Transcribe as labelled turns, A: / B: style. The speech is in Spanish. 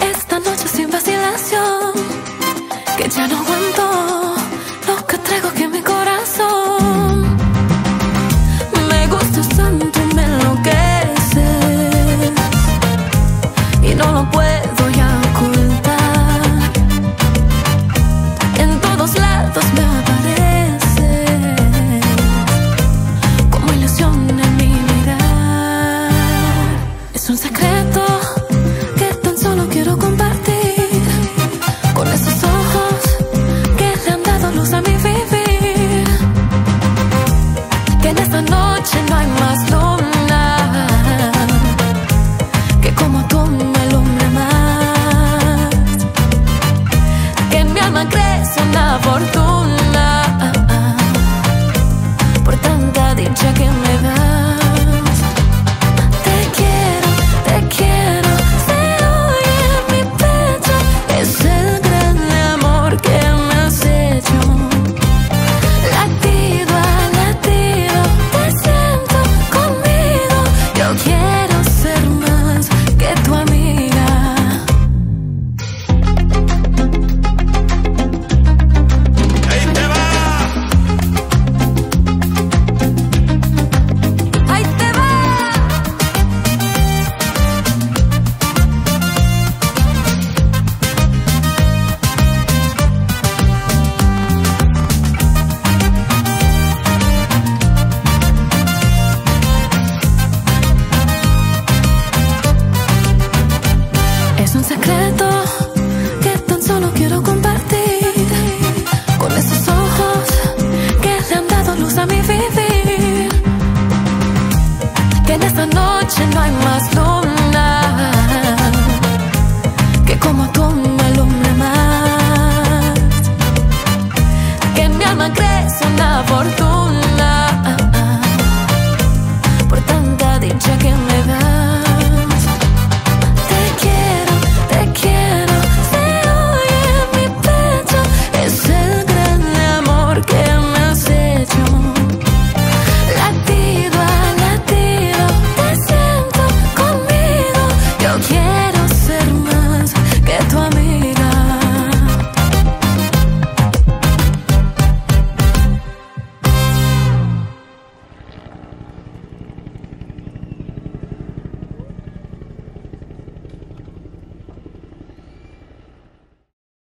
A: esta noche sin vacilación, que ya no aguanto. Crece una fortuna. es un secreto que tan solo quiero compartir con esos ojos que le han dado luz a mi vivir. Que en esta noche no hay más luna que como tú me alumbra más. Que en mi alma crece una fortuna.